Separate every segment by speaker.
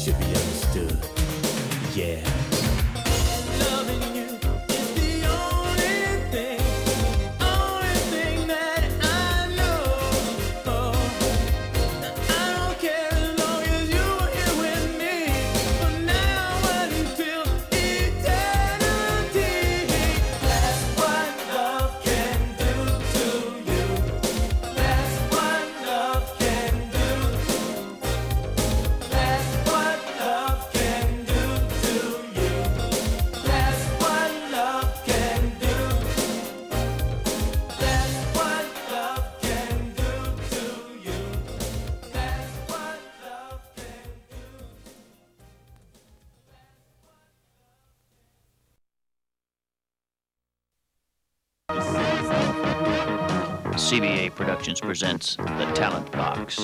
Speaker 1: should be understood. Yeah. CBA Productions presents The Talent Box.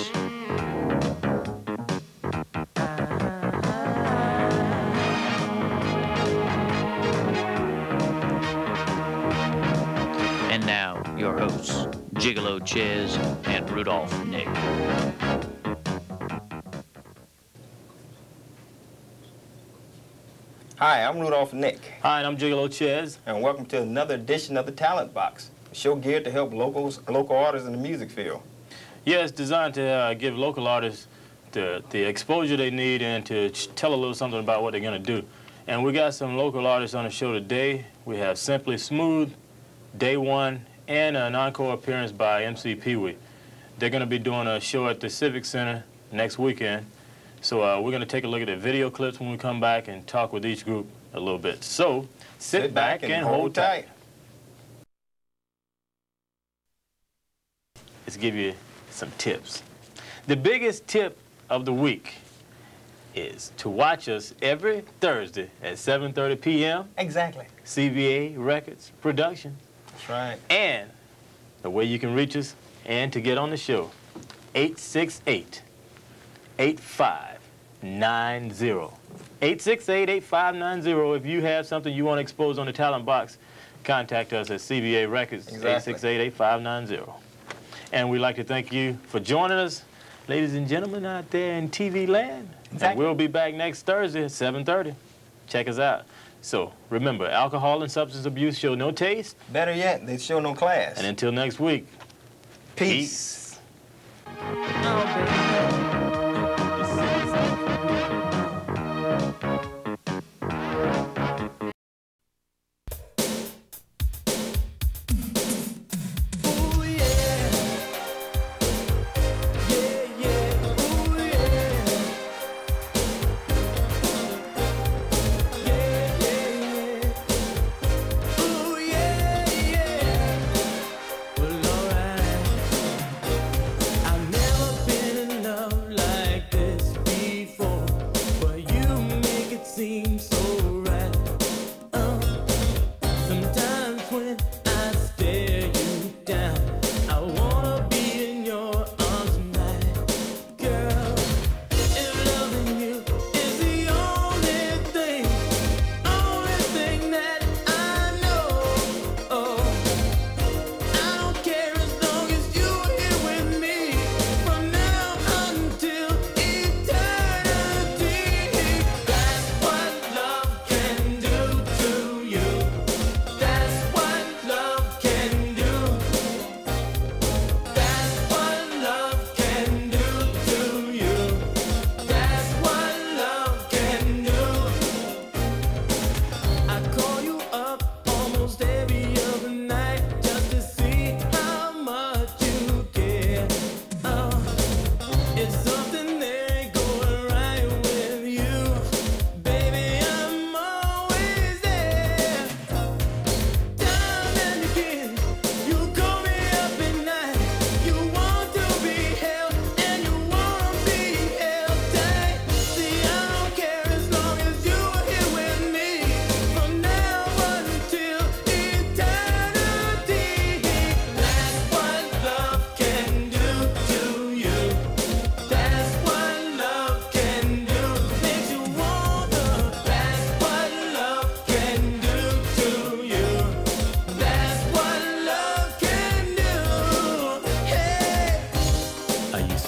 Speaker 1: And now, your hosts, Gigolo Chiz and Rudolph Nick.
Speaker 2: Hi, I'm Rudolph Nick,
Speaker 3: Hi, and I'm Gigolo Chiz.
Speaker 2: and welcome to another edition of the Talent Box, a show geared to help locals, local artists in the music field.
Speaker 3: Yeah, it's designed to uh, give local artists the, the exposure they need and to tell a little something about what they're going to do. And we got some local artists on the show today. We have Simply Smooth, Day One, and an encore appearance by MC Pee Wee. They're going to be doing a show at the Civic Center next weekend. So uh, we're going to take a look at the video clips when we come back and talk with each group a little bit. So sit, back, and, hold tight. Let's give you some tips. The biggest tip of the week is to watch us every Thursday at 7.30 p.m.
Speaker 2: Exactly.
Speaker 3: CVA Records Production.
Speaker 2: That's right.
Speaker 3: And the way you can reach us and to get on the show, 868 8590. 868 8590. If you have something you want to expose on the talent box, contact us at CVA Records,
Speaker 2: Exactly.
Speaker 3: 868 8590. And we'd like to thank you for joining us, ladies and gentlemen out there in TV land. And we'll be back next Thursday at 7.30. Check us out. So remember, alcohol and substance abuse show no taste.
Speaker 2: Better yet, they show no class.
Speaker 3: And until next week,
Speaker 2: Peace.
Speaker 4: I've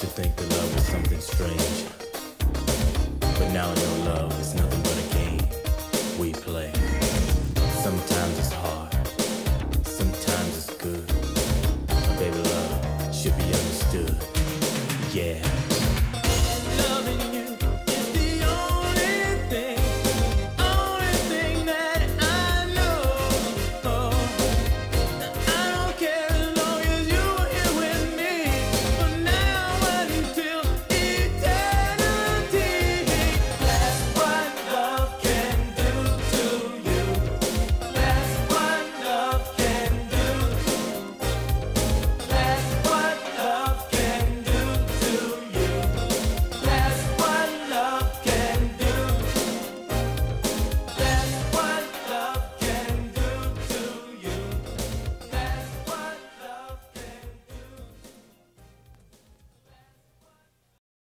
Speaker 4: used to think that love was something strange. But now I know love is nothing but a game we play. Sometimes it's hard, sometimes it's good. But baby, love should be understood. Yeah.